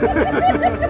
Błagam, nie nagrywaj wszystko.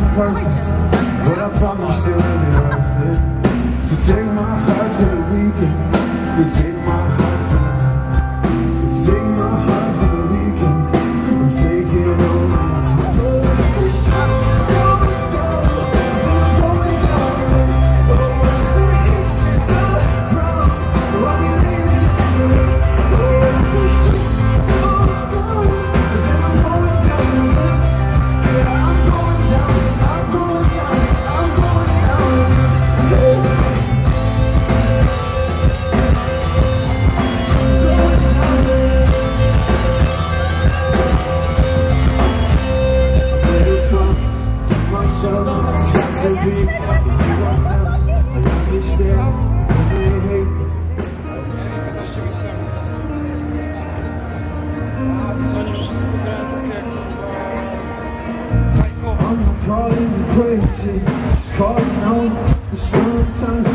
I'm perfect, but I promise it'll be worth it. So take my heart for the weekend, you take my heart. Wszystko jak. I'm calling you crazy, just calling out, sometimes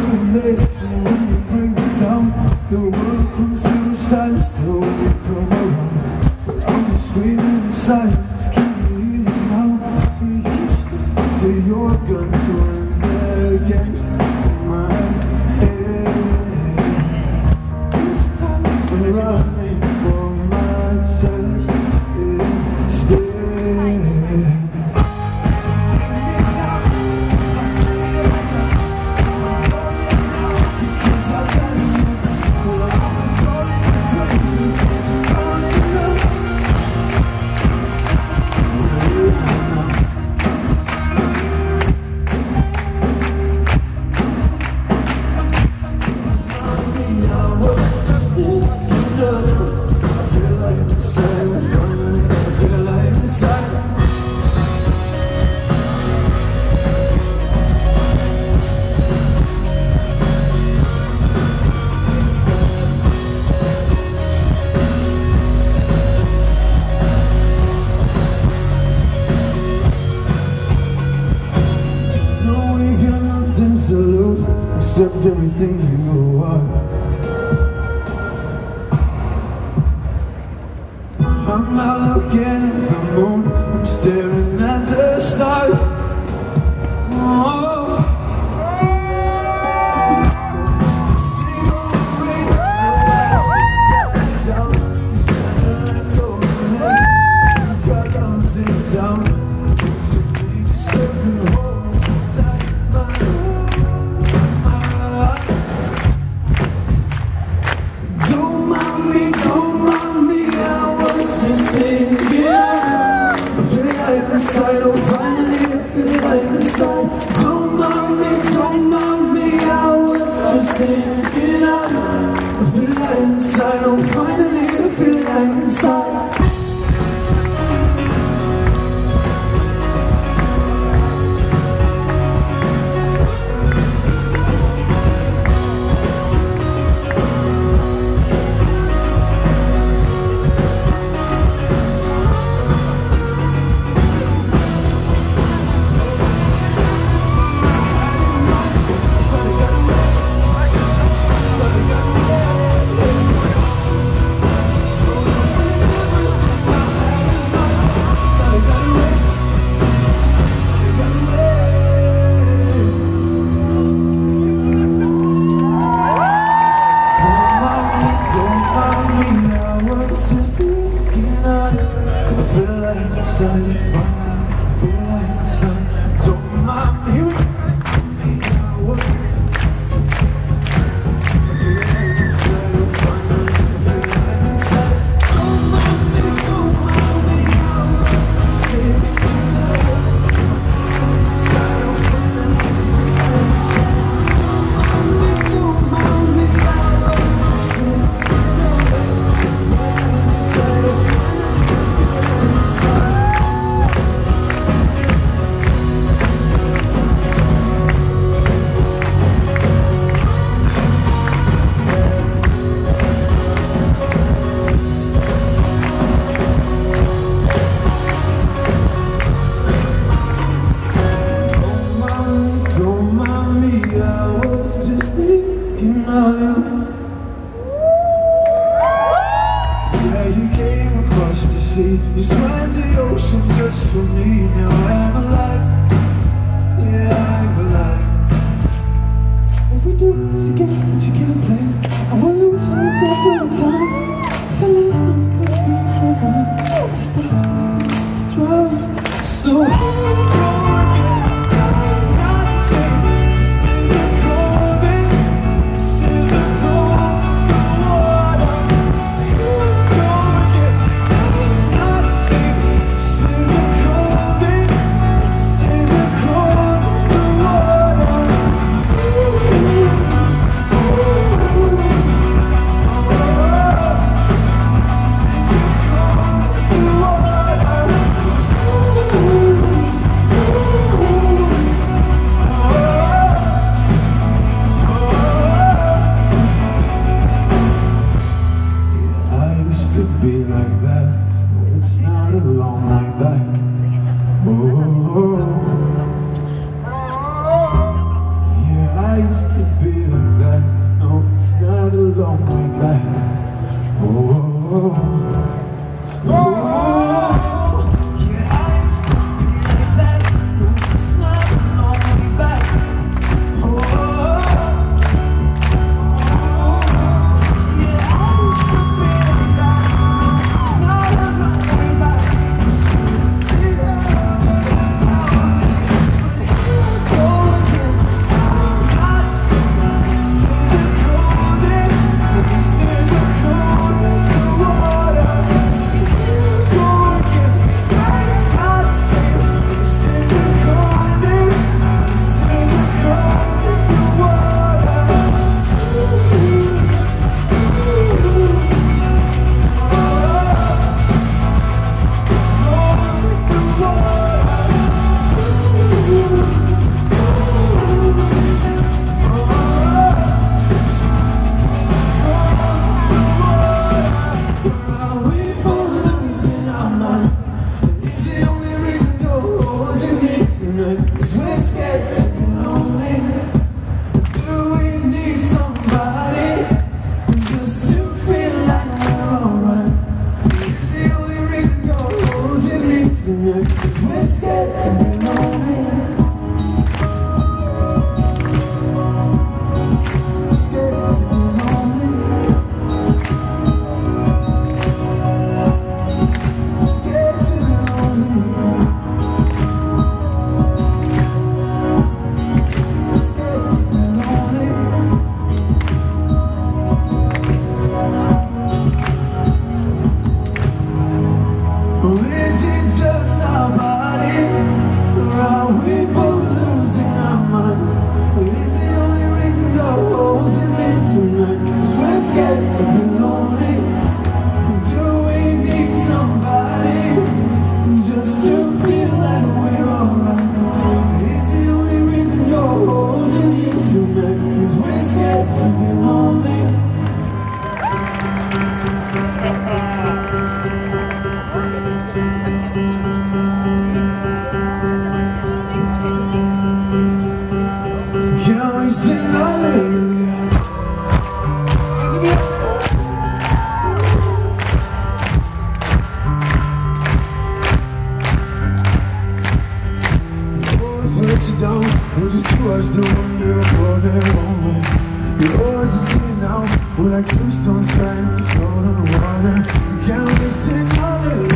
Are we with now We're like two stones trying to float on water Can't we sing hallelujah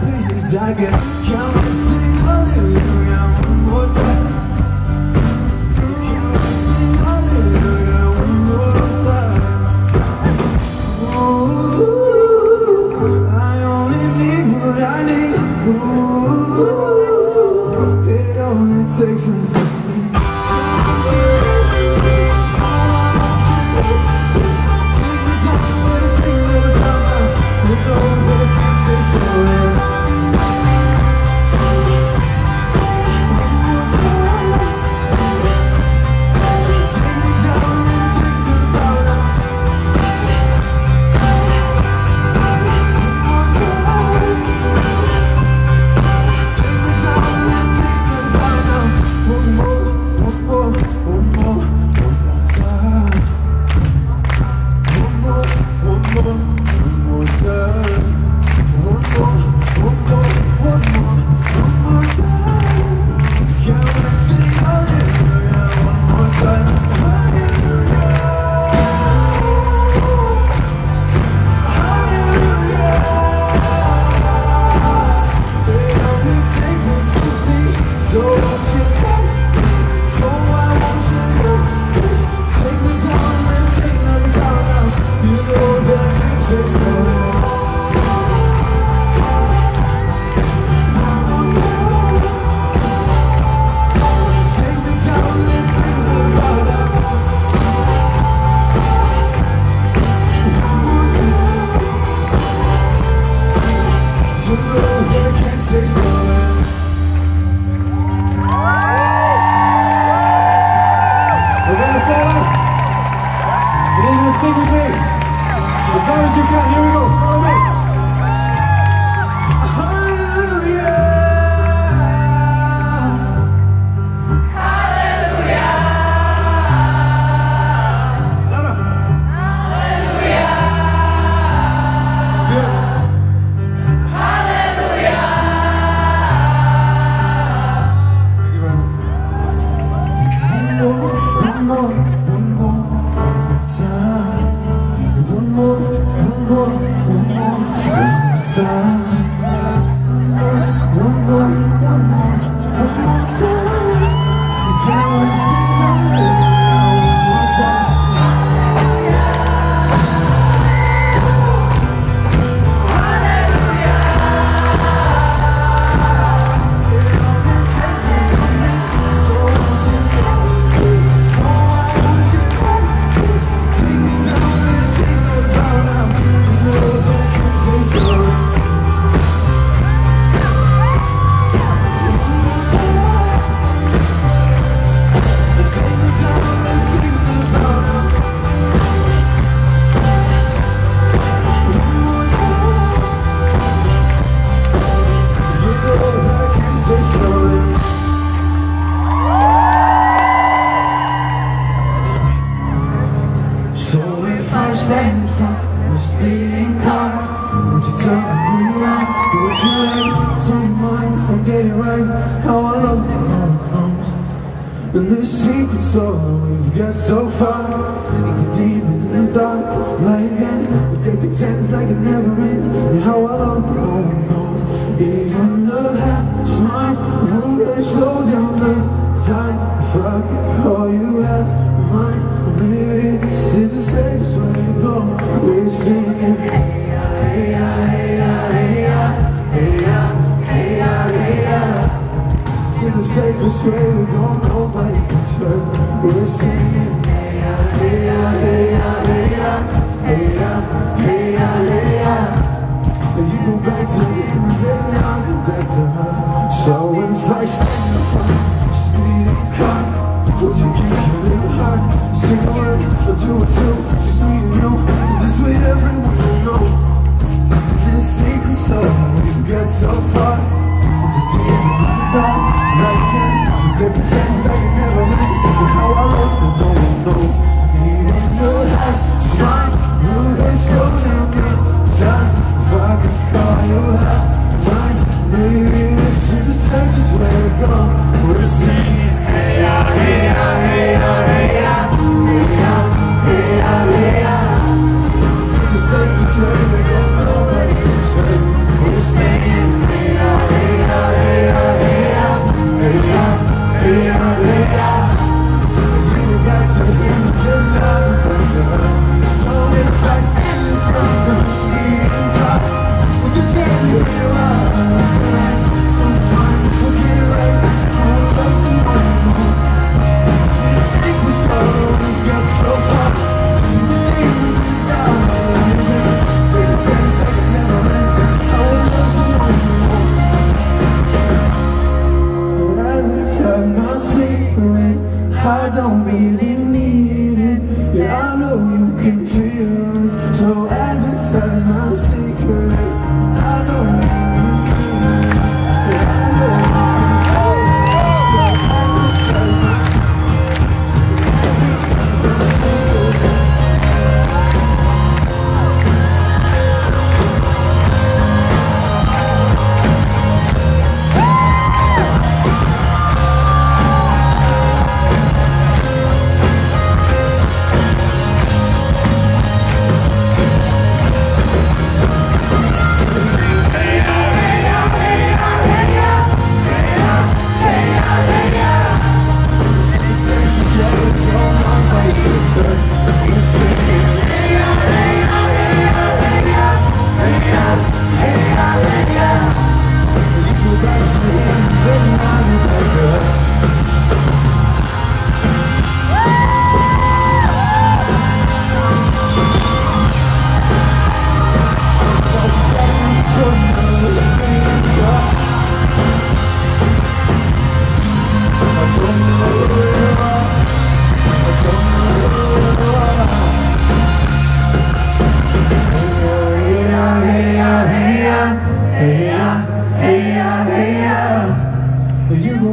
Cause as I can Who can't stay say. And the secret's all we've got so far. The deep in the dark lie again But they pretend like it never ends. And how I love the no knows. Even a half-smart wouldn't let slow down the time. If I could call you half mine Maybe this is the safest way to go. We're singing hey-ya, hey-ya, hey-ya, hey-ya, hey-ya, hey-ya, hey-ya. It's the safest way to go. We're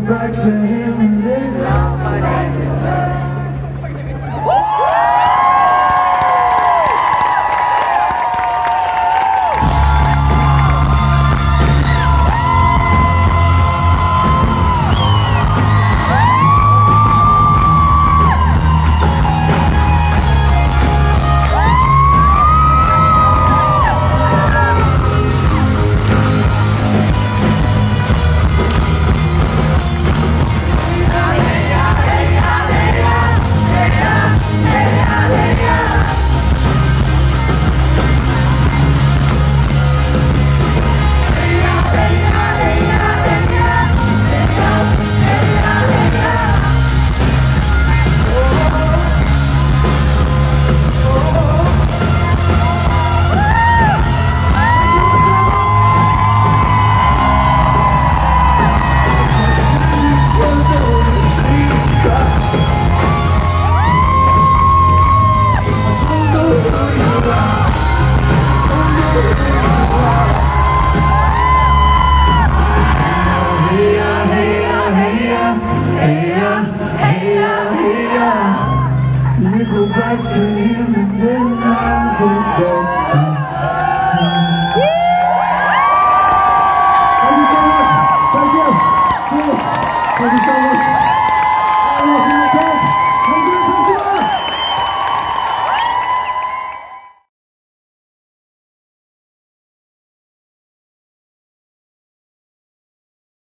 back to him